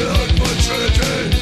Infinity